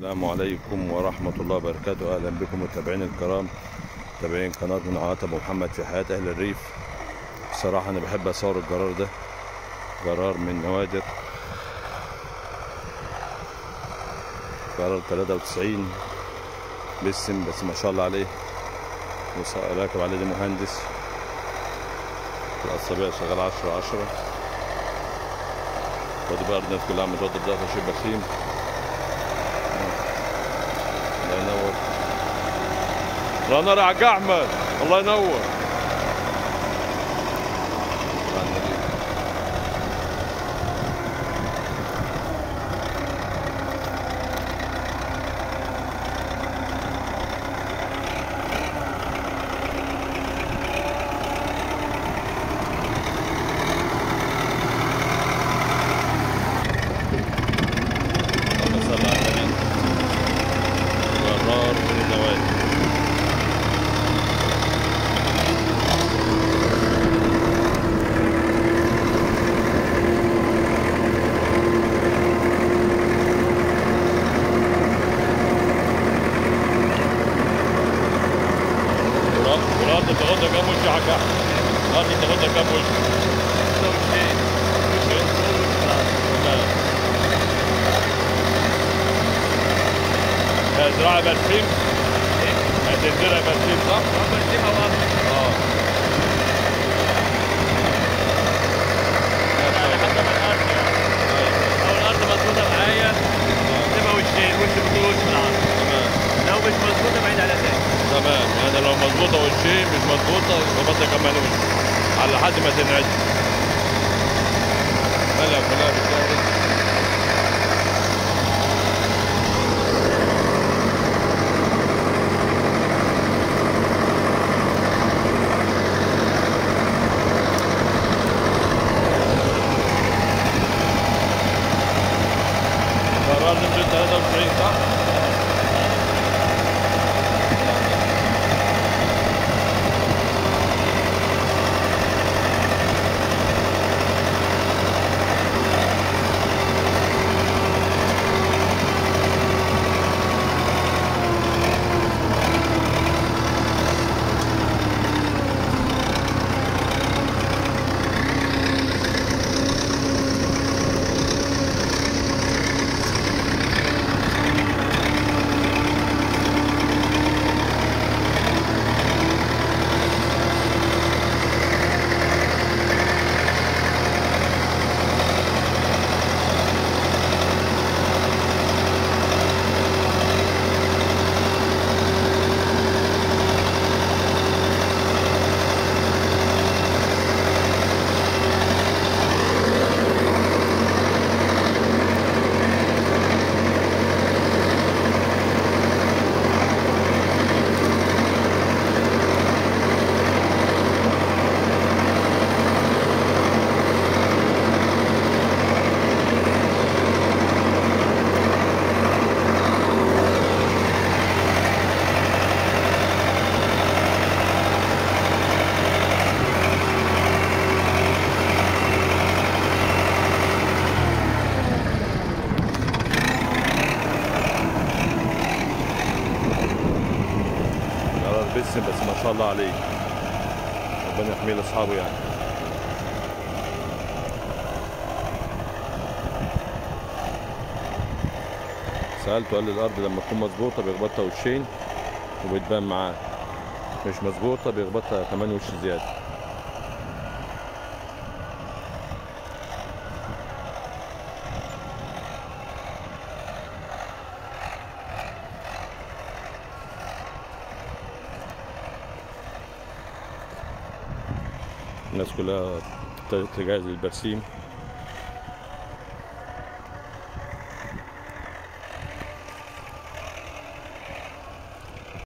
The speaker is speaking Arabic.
السلام عليكم ورحمة الله وبركاته. أهلا بكم متابعين الكرام متابعين قناة منعات أبو محمد في حياة أهل الريف. بصراحة أنا بحب أصور الجرار ده جرار من نوادر. جرار 93 باسم بس ما شاء الله عليه. راكب عليه ده مهندس. الأصابع شغال 10 10 ودي بقى الناس كلها عم تقعد تضغط شيء بسيم الله ينور الله ينور احمد الله ينور. تاخدها كام وش يا احمد؟ الأرض تاخدها كام وش؟ زراعة برسيم هتنزلها برسيم صح؟ آه تمام مظبوطة وشين مش مظبوطة ظبطها كمان وش على حد ما تنعد خليها كلها بالجاهز قرار نمرة 93 صح؟ باسم بس ما شاء الله عليه ربنا يحميه لاصحابه يعني. سألته قال لي الأرض لما تكون مظبوطة بيخبطها وشين وبتبان معاه. مش مظبوطة بيخبطها كمان وش زيادة. الناس كلها تجهز البرسيم